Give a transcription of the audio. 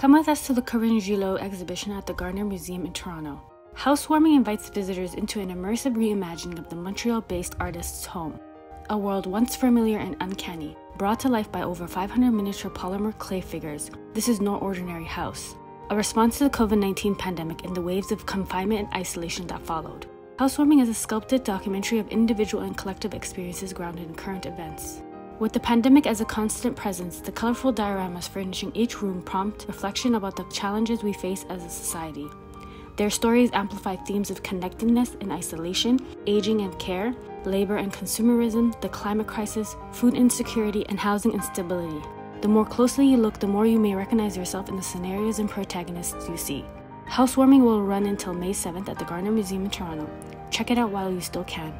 Come with us to the Karine Giboulo exhibition at the Gardiner Museum in Toronto. Housewarming invites visitors into an immersive reimagining of the Montreal based artist's home, a world once familiar and uncanny. Brought to life by over 500 miniature polymer clay figures, this is no ordinary house. A response to the COVID 19 pandemic and the waves of confinement and isolation that followed. Housewarming is a sculpted documentary of individual and collective experiences grounded in current events. With the pandemic as a constant presence, the colorful dioramas furnishing each room prompt reflection about the challenges we face as a society. Their stories amplify themes of connectedness and isolation, aging and care, labor and consumerism, the climate crisis, food insecurity, and housing instability. The more closely you look, the more you may recognize yourself in the scenarios and protagonists you see. Housewarming will run until May 7th at the Gardiner Museum in Toronto. Check it out while you still can.